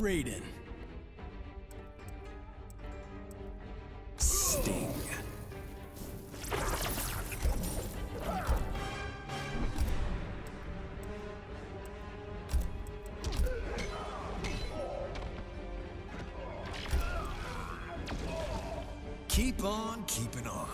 Raiden. Sting. Keep on keeping on.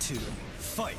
Two. Fight!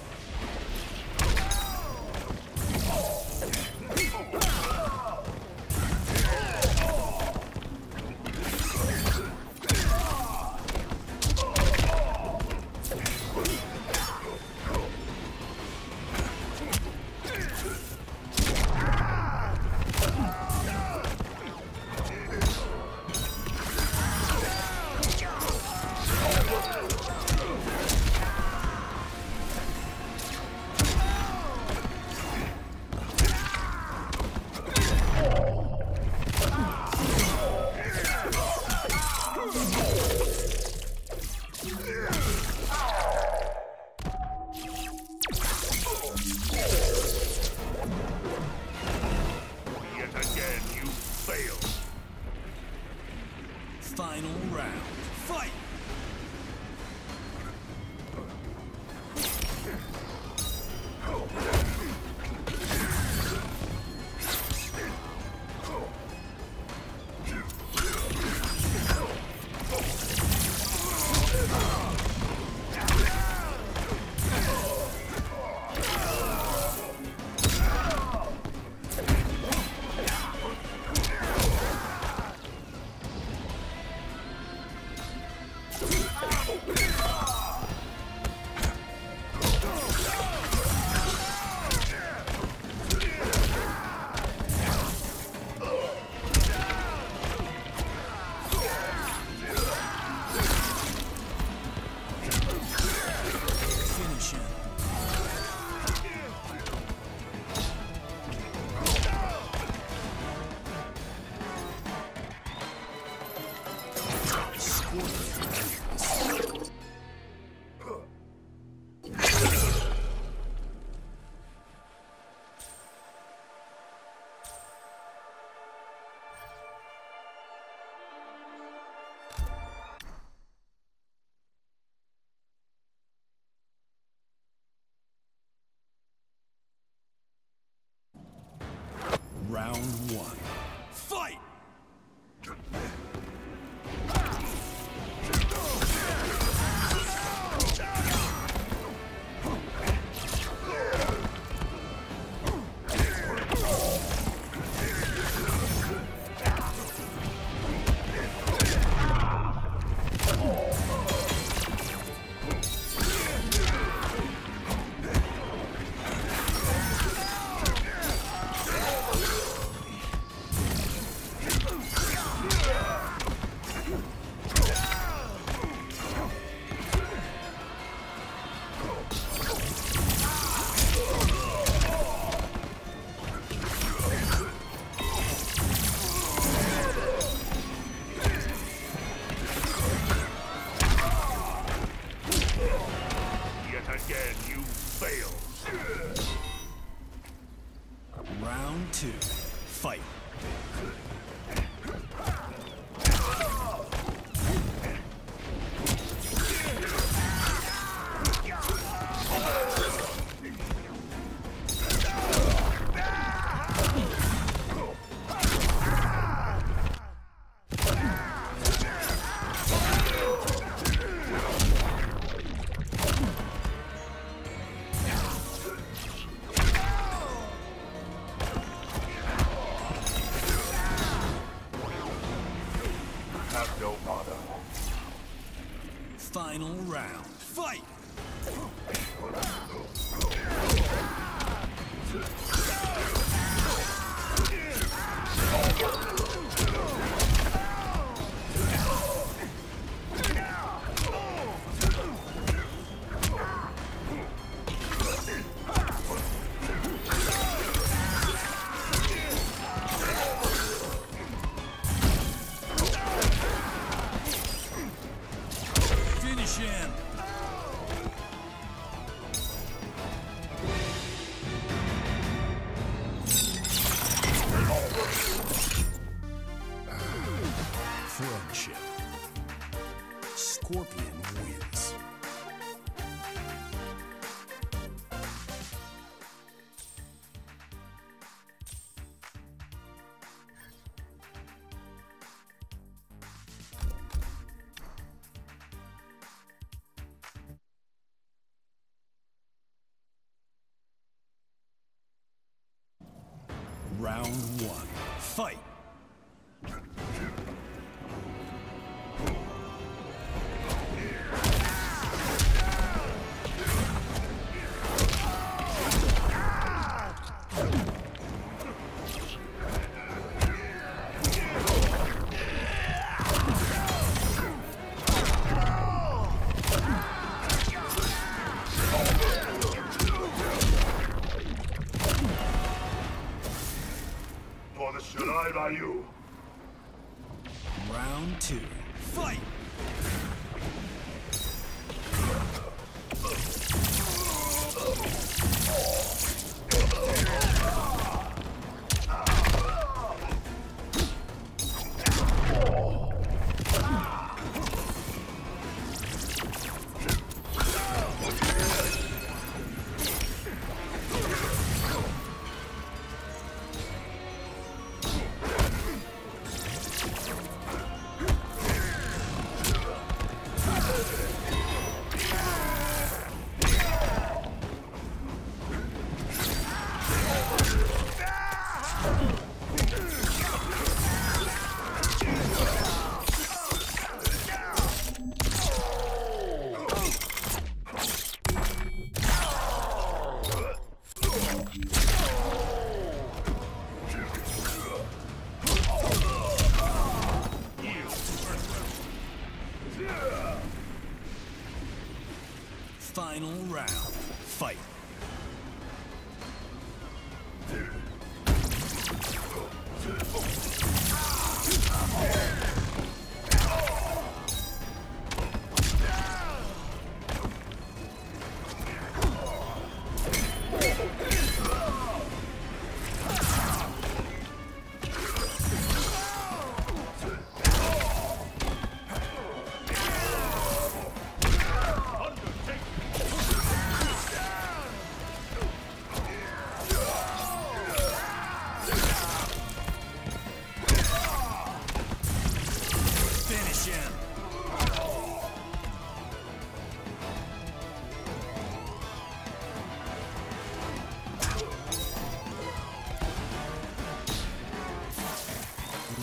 Fight. Round. Round one. Fight! Two. Fight!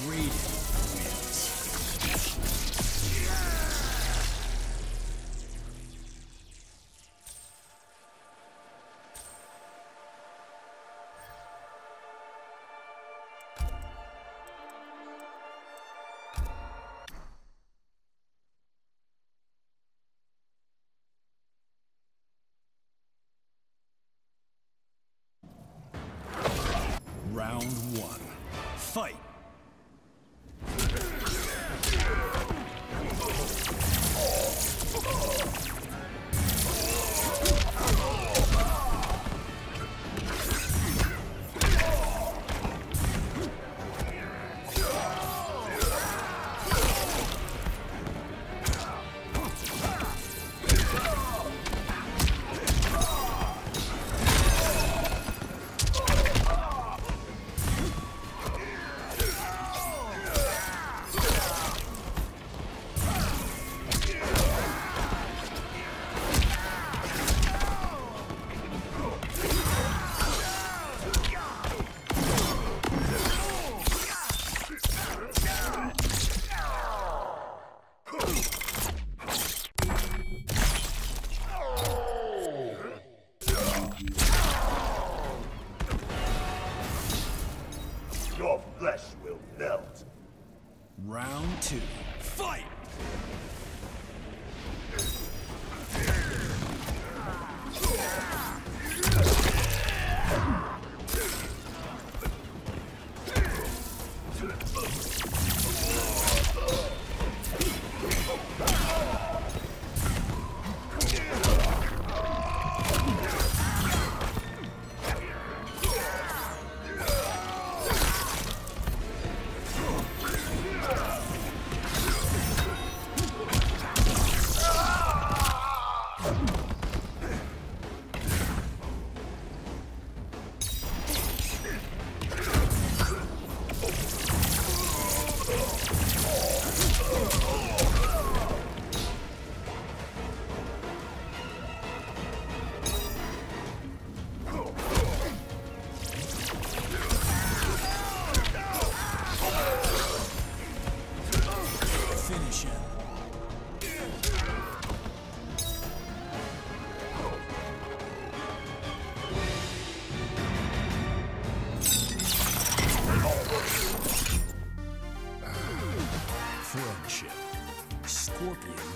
Raiden two. Fight! Wins.